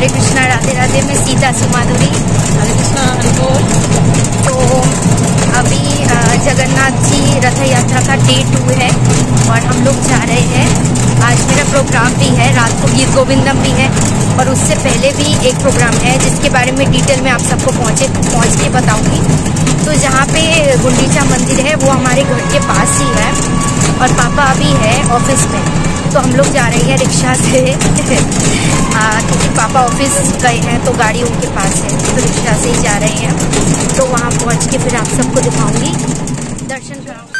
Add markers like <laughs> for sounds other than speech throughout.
हरे कृष्णा, राधे राधे, में सीता सुमाधुरी, हरे कृष्णा, हरे बोल। तो अभी जगन्नाथ जी रथ यात्रा का डे टू है और हम लोग जा रहे हैं। आज मेरा प्रोग्राम भी है, रात को गीत गोविंदम भी है और उससे पहले भी एक प्रोग्राम है, जिसके बारे में डिटेल में आप सबको पहुँचे, पहुँच के बताऊँगी। तो जहाँ पे गुंडीचा मंदिर है वो हमारे घर के पास ही है और पापा अभी है ऑफ़िस में। तो हम लोग जा रहे हैं रिक्शा से। आ, <laughs> क्योंकि पापा ऑफ़िस गए हैं तो गाड़ी उनके पास है तो रिक्शा से ही जा रहे हैं। तो वहाँ पहुँच के फिर आप सबको दिखाऊँगी। दर्शन कराऊँगी।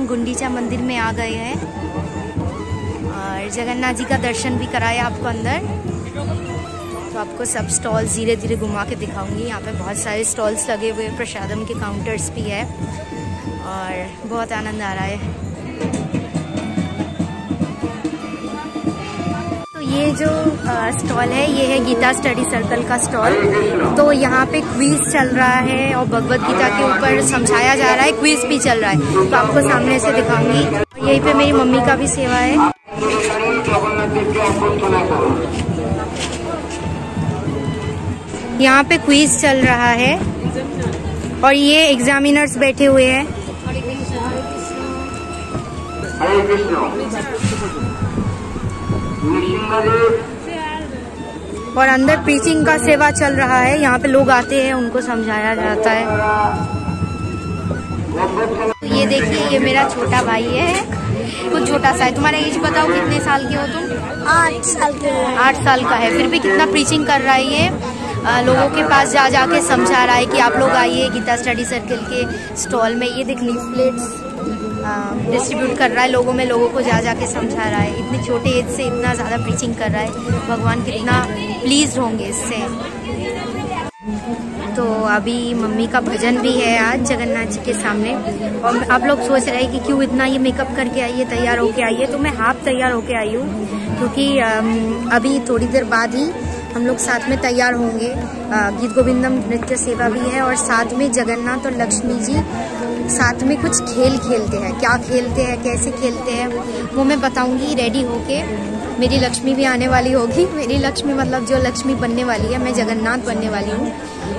हम गुंडीचा मंदिर में आ गए हैं। और जगन्नाथ जी का दर्शन भी कराया आपको अंदर। तो आपको सब स्टॉल्स धीरे धीरे घुमा के दिखाऊँगी। यहाँ पे बहुत सारे स्टॉल्स लगे हुए हैं, प्रसादम के काउंटर्स भी है। और बहुत आनंद आ रहा है। ये जो स्टॉल है ये है गीता स्टडी सर्कल का स्टॉल तो यहाँ पे क्विज चल रहा है और भगवत गीता के ऊपर समझाया जा रहा है क्विज भी चल रहा है। तो आपको सामने से दिखाऊँगी। और यहीं पे मेरी मम्मी का भी सेवा है। यहाँ पे क्विज चल रहा है और ये एग्जामिनर्स बैठे हुए हैं। हरे कृष्ण नृसिंहदेव और अंदर प्रीचिंग का सेवा चल रहा है। यहाँ पे लोग आते हैं उनको समझाया जाता है। तो ये देखिए ये मेरा छोटा भाई है। कुछ छोटा सा है। तुम्हारा एज बताओ कितने साल के हो तुम? आठ साल के आठ साल का है। फिर भी कितना प्रीचिंग कर रहा है ये? अ, लोगों के पास जा जाके समझा रहा है कि आप लोग आइए गीता स्टडी सर्कल के स्टॉल में। ये देख लीफलेट्स डिस्ट्रीब्यूट कर रहा है, लोगों में लोगों को जा जाके समझा रहा है। इतनी छोटे एज से इतना ज़्यादा प्रीचिंग कर रहा है। भगवान कितना प्लीज़ होंगे इससे। तो अभी मम्मी का भजन भी है आज, जगन्नाथ जी के सामने। और आप लोग सोच रहे हैं कि क्यों इतना ये मेकअप करके है तैयार होके है तो मैं हाफ़ तैयार होके आई हूँ, क्योंकि अभी थोड़ी देर बाद ही हम लोग साथ में तैयार होंगे। गीत गोविंदम नृत्य सेवा भी है और साथ में जगन्नाथ और लक्ष्मी जी साथ में कुछ खेल खेलते हैं। क्या खेलते हैं, कैसे खेलते हैं, वो मैं बताऊँगी रेडी होके। मेरी लक्ष्मी भी आने वाली होगी। मेरी लक्ष्मी मतलब जो लक्ष्मी बनने वाली है, मैं जगन्नाथ बनने वाली हूँ।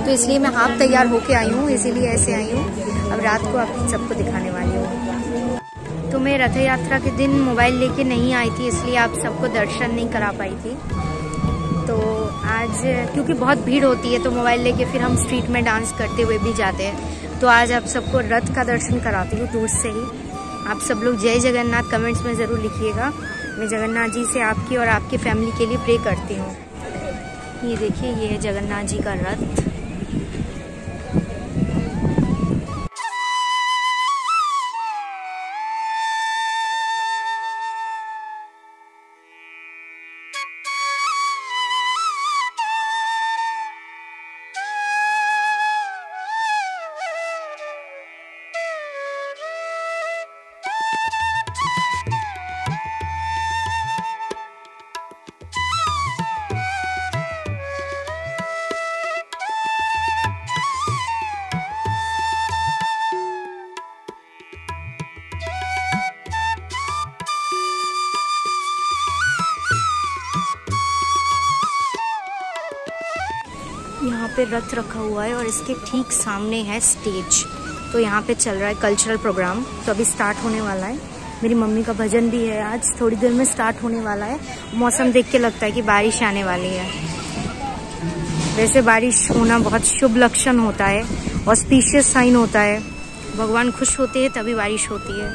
तो इसलिए मैं हाफ़ तैयार होके आई हूँ, इसीलिए ऐसे आई हूँ। अब रात को आप सबको दिखाने वाली हूँ। तो मैं रथ यात्रा के दिन मोबाइल लेके नहीं आई थी, इसलिए आप सबको दर्शन नहीं करा पाई थी। तो आज, क्योंकि बहुत भीड़ होती है तो मोबाइल लेके फिर हम स्ट्रीट में डांस करते हुए भी जाते हैं। तो आज आप सबको रथ का दर्शन कराती हूँ दूर से ही। आप सब लोग जय जगन्नाथ कमेंट्स में ज़रूर लिखिएगा। मैं जगन्नाथ जी से आपकी और आपकी फैमिली के लिए प्रे करती हूँ। ये देखिए, ये है जगन्नाथ जी का रथ। पे रथ रखा हुआ है और इसके ठीक सामने है स्टेज तो यहाँ पे चल रहा है कल्चरल प्रोग्राम तो अभी स्टार्ट होने वाला है। मेरी मम्मी का भजन भी है आज। थोड़ी देर में स्टार्ट होने वाला है। मौसम देख के लगता है कि बारिश आने वाली है। वैसे बारिश होना बहुत शुभ लक्षण होता है ऑस्पिशियस साइन होता है। भगवान खुश होते हैं, तभी बारिश होती है।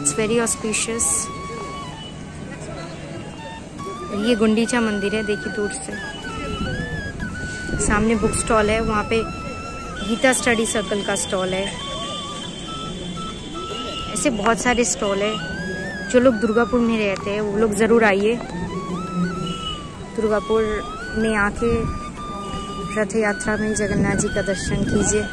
इट्स वेरी ऑस्पिशियस ये गुंडीचा मंदिर है, देखिए दूर से। सामने बुक स्टॉल है, वहाँ पे गीता स्टडी सर्कल का स्टॉल है। ऐसे बहुत सारे स्टॉल है, जो लोग दुर्गापुर में रहते हैं, वो लोग ज़रूर आइए। दुर्गापुर में आके रथ यात्रा में जगन्नाथ जी का दर्शन कीजिए।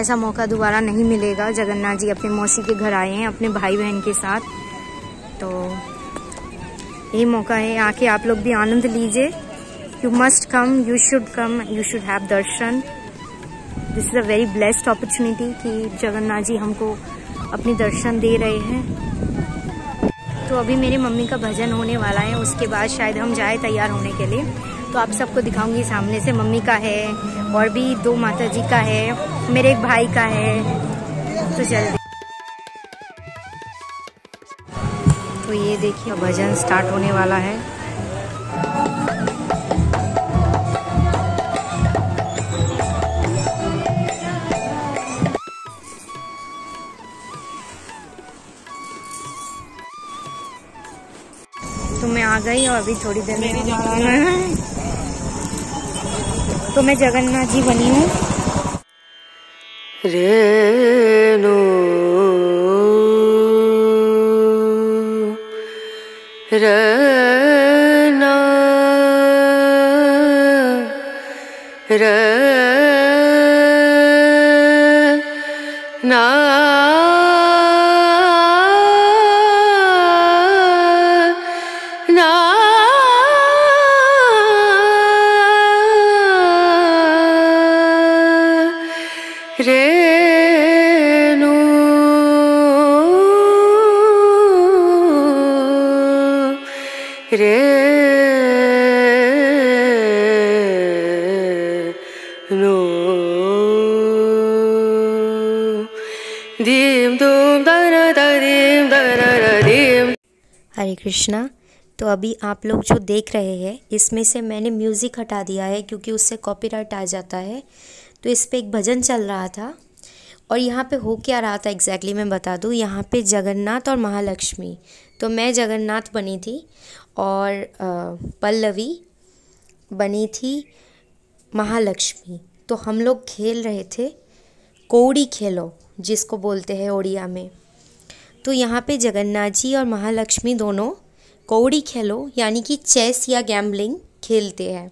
ऐसा मौका दोबारा नहीं मिलेगा। जगन्नाथ जी अपने मौसी के घर आए हैं, अपने भाई बहन के साथ। तो यही मौका है आके आप लोग भी आनंद लीजिए। You must come you should come you should have darshan this is a very blessed opportunity कि जगन्नाथ जी हमको अपने दर्शन दे रहे हैं। तो अभी मेरे मम्मी का भजन होने वाला है, उसके बाद शायद हम जाए तैयार होने के लिए। तो आप सबको दिखाऊँगी, सामने से मम्मी का है, और भी दो माता जी का है, मेरे एक भाई का है। तो जल्दी तो ये देखिए भजन स्टार्ट होने वाला है। तो मैं आ गई और अभी थोड़ी देर में तो मैं जगन्नाथ जी बनी हूँ। रेणु रना रना ना रे। नो। दीम दूम दर दीम दर दीम। हरे कृष्णा तो अभी आप लोग जो देख रहे हैं, इसमें से मैंने म्यूज़िक हटा दिया है क्योंकि उससे कॉपीराइट आ जाता है। तो इस पर एक भजन चल रहा था और यहाँ पे हो क्या रहा था एग्जैक्टली exactly मैं बता दूँ। यहाँ पे जगन्नाथ और महालक्ष्मी। तो मैं जगन्नाथ बनी थी और पल्लवी बनी थी महालक्ष्मी। तो हम लोग खेल रहे थे कौड़ी खेलो, जिसको बोलते हैं ओडिया में। तो यहाँ पे जगन्नाथ जी और महालक्ष्मी दोनों कौड़ी खेलो, यानी कि चेस या गैम्बलिंग खेलते हैं।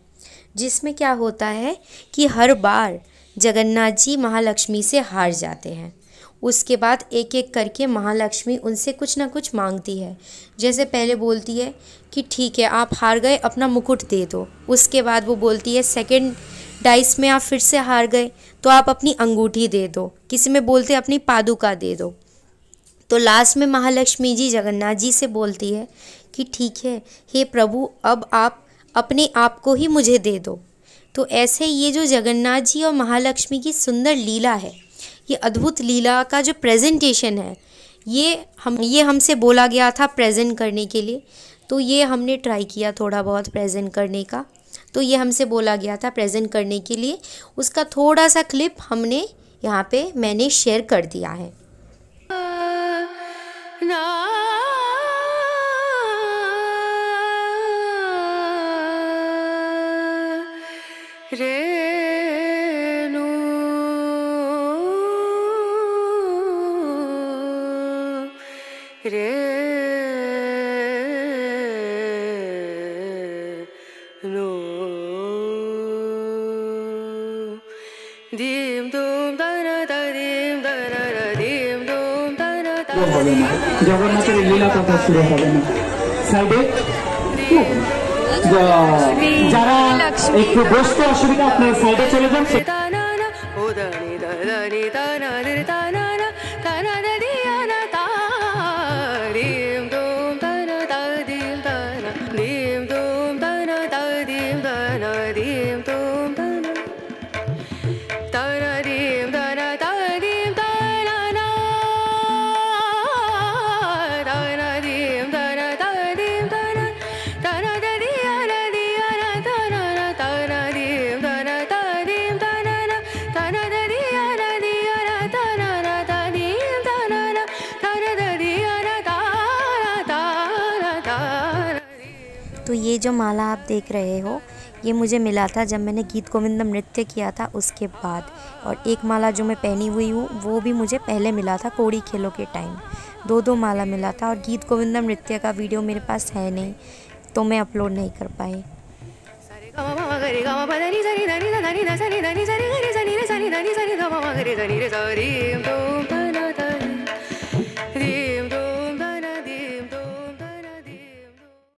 जिसमें क्या होता है कि हर बार जगन्नाथ जी महालक्ष्मी से हार जाते हैं। उसके बाद एक एक करके महालक्ष्मी उनसे कुछ ना कुछ मांगती है। जैसे पहले बोलती है कि ठीक है, आप हार गए, अपना मुकुट दे दो। उसके बाद वो बोलती है सेकंड डाइस में आप फिर से हार गए तो आप अपनी अंगूठी दे दो। किसी में बोलते अपनी पादुका दे दो। तो लास्ट में महालक्ष्मी जी, जगन्नाथ जी से बोलती है कि ठीक है, हे प्रभु, अब आप अपने आप को ही मुझे दे दो। तो ऐसे ये जो जगन्नाथ जी और महालक्ष्मी की सुंदर लीला है ये अद्भुत लीला का जो प्रेजेंटेशन है, ये हम, ये हमसे बोला गया था प्रेजेंट करने के लिए। तो ये हमने ट्राई किया थोड़ा बहुत प्रेजेंट करने का। तो ये हमसे बोला गया था प्रेजेंट करने के लिए। उसका थोड़ा सा क्लिप हमने यहाँ पे मैंने शेयर कर दिया है। ना রে। নো। দিম দুম দানা দিম দানা দিম দুম দানা যারা একটু বসতে অসুবিধা আপনার সাইডে চলে যান तो ये जो माला आप देख रहे हो ये मुझे मिला था जब मैंने गीत गोविंदम नृत्य किया था उसके बाद और एक माला जो मैं पहनी हुई हूँ वो भी मुझे पहले मिला था कोड़ी खेलों के टाइम दो दो माला मिला था और गीत गोविंदम नृत्य का वीडियो मेरे पास है नहीं तो मैं अपलोड नहीं कर पाई